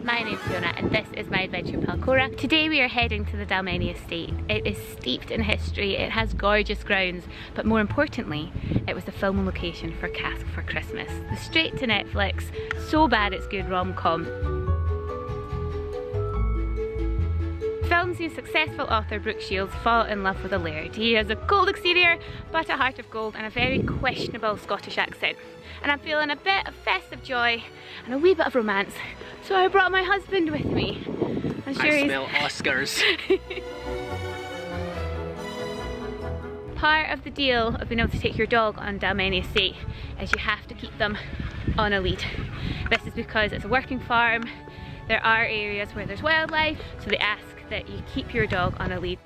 My name's Fiona and this is my adventure in Palcora. Today we are heading to the Dalmeny estate. It is steeped in history, it has gorgeous grounds, but more importantly, it was the filming location for Castle for Christmas. The straight to Netflix, so bad it's good rom-com. Film sees successful author Brooke Shields fall in love with a laird. He has a cold exterior, but a heart of gold and a very questionable Scottish accent. And I'm feeling a bit of festive joy and a wee bit of romance, so I brought my husband with me. I'm sure I smell Oscars. Part of the deal of being able to take your dog on Dalmeny Estate is you have to keep them on a lead. This is because it's a working farm, there are areas where there's wildlife, so they ask that you keep your dog on a lead.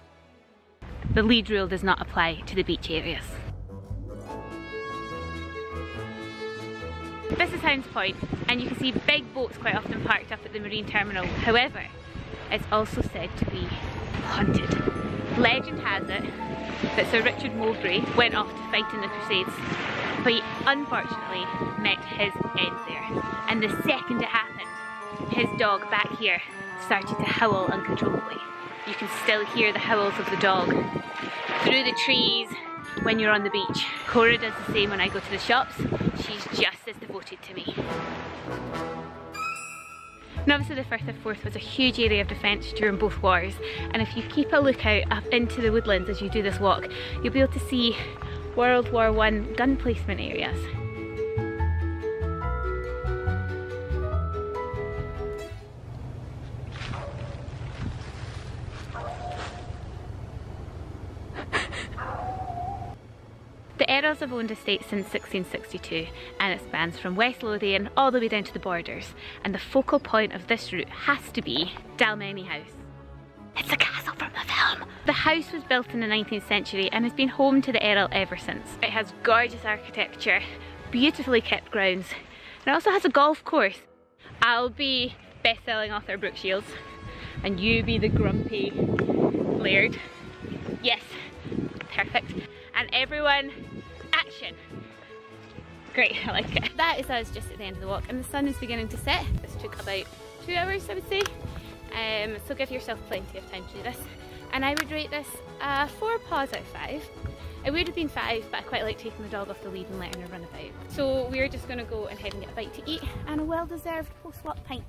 The lead rule does not apply to the beach areas. This is Hounds Point and you can see big boats quite often parked up at the marine terminal. However, it's also said to be haunted. Legend has it that Sir Richard Mowbray went off to fight in the Crusades but he unfortunately met his end there. And the second it happened, his dog back here started to howl uncontrollably. You can still hear the howls of the dog through the trees when you're on the beach. Cora does the same when I go to the shops. She's just as devoted to me. And obviously the Firth of Forth was a huge area of defence during both wars and if you keep a lookout up into the woodlands as you do this walk you'll be able to see World War One gun placement areas. The Earls have owned estate since 1662 and it spans from West Lothian all the way down to the borders and the focal point of this route has to be Dalmeny House. It's a castle from the film! The house was built in the 19th century and has been home to the Earl ever since. It has gorgeous architecture, beautifully kept grounds, and it also has a golf course. I'll be best-selling author Brooke Shields and you be the grumpy laird. Yes, perfect and everyone, action. Great, I like it. That is us just at the end of the walk and the sun is beginning to set. This took about two hours I would say. Um, so give yourself plenty of time to do this. And I would rate this four paws out of five. It would have been five, but I quite like taking the dog off the lead and letting her run about. So we're just gonna go and head and get a bite to eat and a well-deserved post-walk pint.